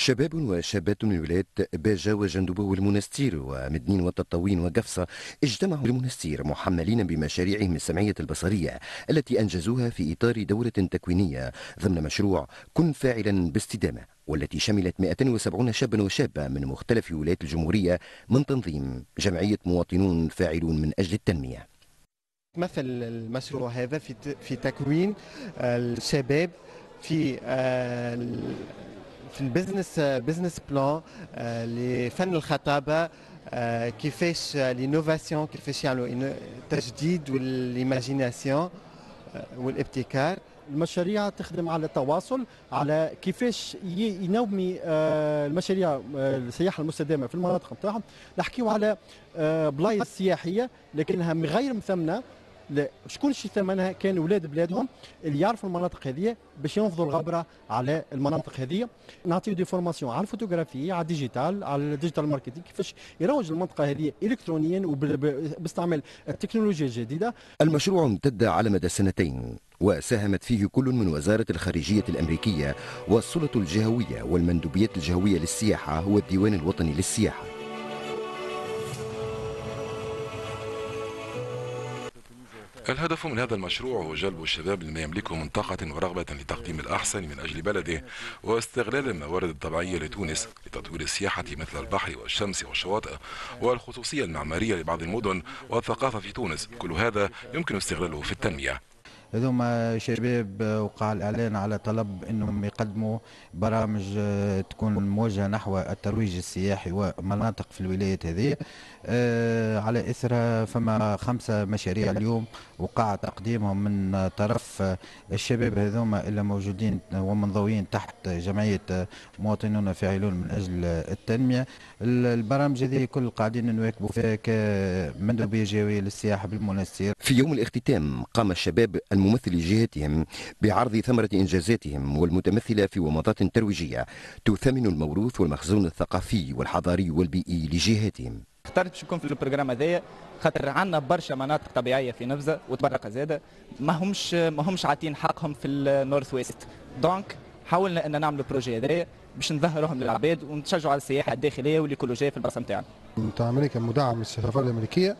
شباب وشابات من ولاية باجة وجندوبة والمنستير ومدنين والتطاوين وقفصة اجتمعوا بالمنستير محملين بمشاريعهم السمعية البصرية التي أنجزوها في إطار دورة تكوينية ضمن مشروع كن فاعلا باستدامة والتي شملت 270 شابا وشابة من مختلف ولايات الجمهورية من تنظيم جمعية مواطنون فاعلون من أجل التنمية. مثل المشروع هذا في تكوين الشباب في ال business business plan لفن الخطابه كيفاش l'innovation كيفاش يعملوا التجديد وال imagination والابتكار. المشاريع تخدم على التواصل على كيفاش ينومي المشاريع السياحة المستدامة في المناطق نتاعهم. نحكيو على بلايص سياحية لكنها غير مثمنة. شكون يثمنها كان أولاد بلادهم اللي يعرفوا المناطق هذه باش ينفضوا الغبرة على المناطق هذه. نعطيو des formations على الفوتوغرافي على ال digital على ال digital marketing كيفاش يروج المنطقة هذه الكترونيا وباستعمال التكنولوجيا الجديدة. المشروع امتد على مدى سنتين وساهمت فيه كل من وزارة الخارجية الأمريكية والسلطة الجهوية والمندوبيات الجهوية للسياحة والديوان الوطني للسياحة. الهدف من هذا المشروع هو جلب الشباب لما يملكه من طاقة ورغبة لتقديم الأحسن من أجل بلده واستغلال الموارد الطبيعية لتونس لتطوير السياحة مثل البحر والشمس والشواطئ والخصوصية المعمارية لبعض المدن والثقافة في تونس. كل هذا يمكن استغلاله في التنمية. هذوما شباب وقع الاعلان على طلب إنهم يقدموا برامج تكون موجهة نحو الترويج السياحي ومناطق في الولايات هذه. آه، على إثر فما خمسه مشاريع اليوم وقع تقديمهم من طرف الشباب هذوما اللي موجودين ومنضويين تحت جمعية مواطنون فاعلون من أجل التنمية. البرامج هذه كل قاعدين نواكبوا فيها كمندوبيه جهويه للسياحة بالمنستير في يوم الاختتام قام الشباب الممثل لجهتهم بعرض ثمرة إنجازاتهم والمتمثلة في ومضات ترويجية تثمن الموروث والمخزون الثقافي والحضاري والبيئي لجهاتهم اخترت باش نكون في البرنامج هذايا خاطر عندنا برشا مناطق طبيعية في نفزه وتبرقه زادة. ما همش ما همش عاطين حقهم في ال north west. donc حاولنا ان نعملوا projet هذايا باش نظهروهم للعباد ونشجعوا على السياحة الداخلية والإيكولوجية في البلاصة نتاعنا. نتاع أمريكا مدعم من السفاره الأمريكية.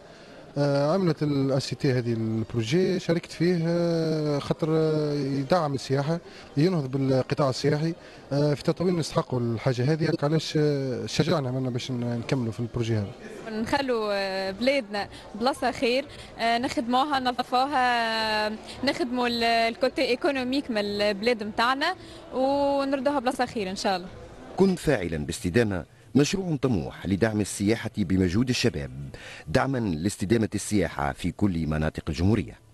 عملت الاس تي هذه ال projet شاركت فيه آه، خاطر آه، يدعم السياحة ينهض بالقطاع السياحي. في تطوير نستحقوا الحاجة هذه علاش شجعنا منا باش نكملوا في ال projet هذا. نخلوا بلادنا بلاصة خير. نخدموها نظفوها نخدموا ال côté économique من البلاد نتاعنا ونردوها بلاصة خير إن شاء الله. كن فاعلا باستدامة مشروع طموح لدعم السياحة بمجهود الشباب دعما لاستدامة السياحة في كل مناطق الجمهورية.